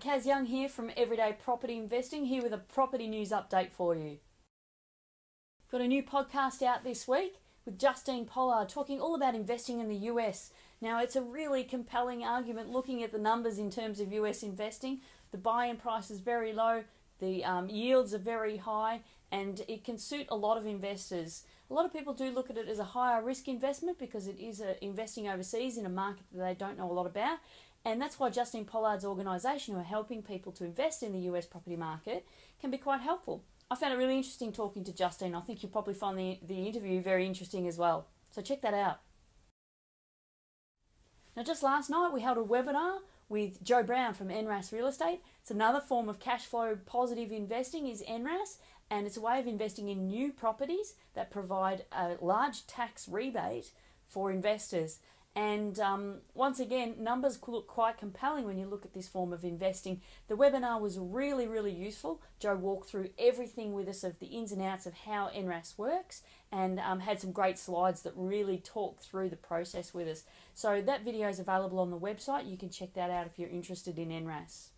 Kaz Young here from Everyday Property Investing, here with a property news update for you. Got a new podcast out this week with Justine Pollard talking all about investing in the US. Now, it's a really compelling argument looking at the numbers in terms of US investing. The buy-in price is very low, the um, yields are very high, and it can suit a lot of investors. A lot of people do look at it as a higher risk investment because it is a, investing overseas in a market that they don't know a lot about. And that's why Justine Pollard's organisation, who are helping people to invest in the US property market, can be quite helpful. I found it really interesting talking to Justine. I think you'll probably find the, the interview very interesting as well. So check that out. Now, just last night we held a webinar with Joe Brown from NRAS Real Estate. It's another form of cash flow positive investing is NRAS, and it's a way of investing in new properties that provide a large tax rebate for investors. And um, once again, numbers look quite compelling when you look at this form of investing. The webinar was really, really useful. Joe walked through everything with us of the ins and outs of how NRAS works and um, had some great slides that really talked through the process with us. So that video is available on the website. You can check that out if you're interested in NRAS.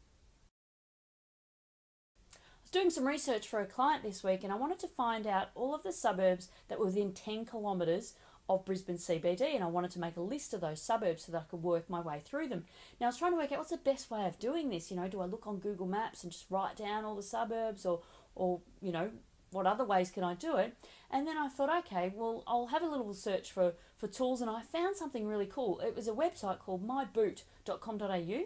I was doing some research for a client this week and I wanted to find out all of the suburbs that were within 10 kilometres of Brisbane CBD, and I wanted to make a list of those suburbs so that I could work my way through them. Now, I was trying to work out what's the best way of doing this. You know, do I look on Google Maps and just write down all the suburbs, or, or you know, what other ways can I do it? And then I thought, okay, well, I'll have a little search for, for tools, and I found something really cool. It was a website called myboot.com.au.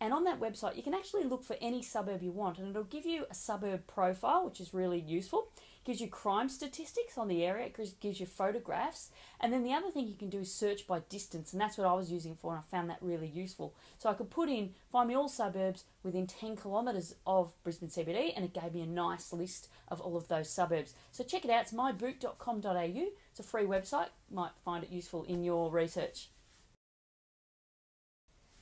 And on that website, you can actually look for any suburb you want, and it'll give you a suburb profile, which is really useful gives you crime statistics on the area, it gives you photographs, and then the other thing you can do is search by distance, and that's what I was using for, and I found that really useful. So I could put in, find me all suburbs within 10 kilometres of Brisbane CBD, and it gave me a nice list of all of those suburbs. So check it out, it's myboot.com.au, it's a free website, you might find it useful in your research.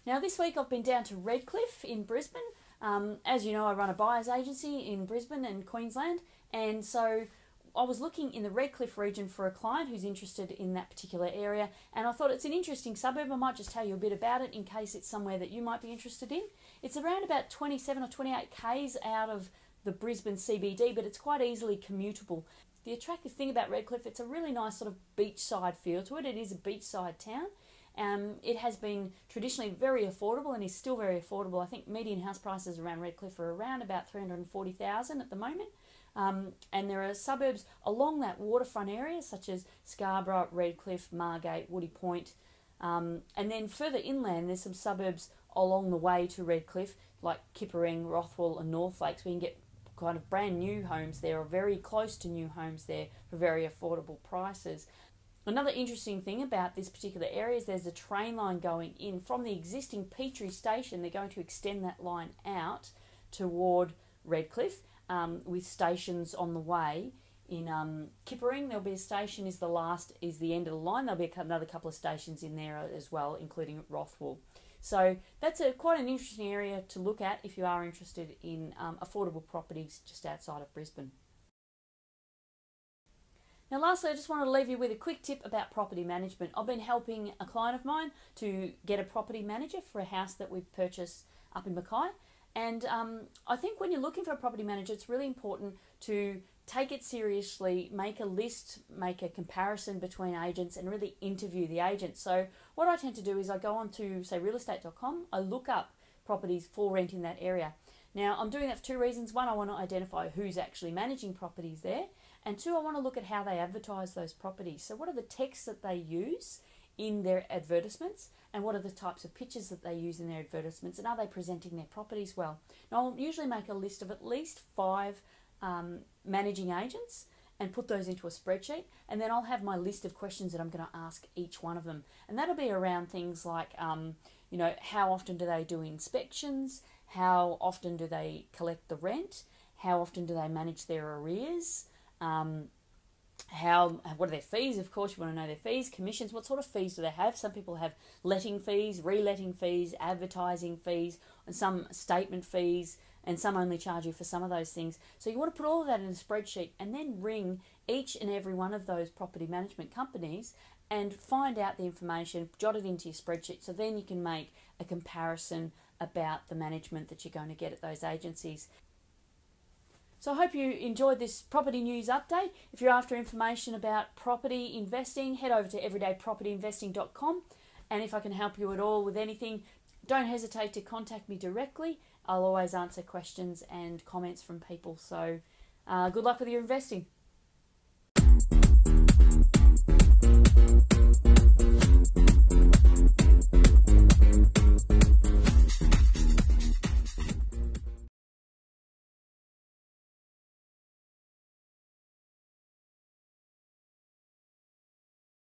Now, this week I've been down to Redcliffe in Brisbane. Um, as you know, I run a buyer's agency in Brisbane and Queensland, and so I was looking in the Redcliffe region for a client who's interested in that particular area, and I thought it's an interesting suburb. I might just tell you a bit about it in case it's somewhere that you might be interested in. It's around about 27 or 28 k's out of the Brisbane CBD, but it's quite easily commutable. The attractive thing about Redcliffe, it's a really nice sort of beachside feel to it. It is a beachside town. Um, it has been traditionally very affordable and is still very affordable. I think median house prices around Redcliffe are around about 340,000 at the moment. Um, and there are suburbs along that waterfront area, such as Scarborough, Redcliffe, Margate, Woody Point. Um, and then further inland, there's some suburbs along the way to Redcliffe, like Kippa-Ring, Rothwell, and North Lakes, you can get kind of brand new homes there, or very close to new homes there for very affordable prices. Another interesting thing about this particular area is there's a train line going in from the existing Petrie station. They're going to extend that line out toward Redcliffe um, with stations on the way. In um, Kippa-Ring, there'll be a station. Is the last is the end of the line. There'll be another couple of stations in there as well, including Rothwell. So that's a quite an interesting area to look at if you are interested in um, affordable properties just outside of Brisbane. Now, lastly, I just want to leave you with a quick tip about property management. I've been helping a client of mine to get a property manager for a house that we've purchased up in Mackay. And um, I think when you're looking for a property manager, it's really important to take it seriously, make a list, make a comparison between agents, and really interview the agent. So, what I tend to do is I go on to, say, realestate.com, I look up properties for rent in that area. Now, I'm doing that for two reasons. One, I want to identify who's actually managing properties there, and two, I want to look at how they advertise those properties. So, what are the texts that they use in their advertisements? and what are the types of pictures that they use in their advertisements and are they presenting their properties well. Now, I'll usually make a list of at least five um, managing agents and put those into a spreadsheet and then I'll have my list of questions that I'm going to ask each one of them and that'll be around things like um, you know how often do they do inspections how often do they collect the rent how often do they manage their arrears um, how what are their fees? Of course you want to know their fees. Commissions what sort of fees do they have? Some people have letting fees reletting fees advertising fees and some statement fees and some only charge you for some of those things. So you want to put all of that in a spreadsheet and then ring each and every one of those property management companies and find out the information jot it into your spreadsheet so then you can make a comparison about the management that you're going to get at those agencies. So I hope you enjoyed this property news update. If you're after information about property investing, head over to everydaypropertyinvesting.com. And if I can help you at all with anything, don't hesitate to contact me directly. I'll always answer questions and comments from people. So uh, good luck with your investing.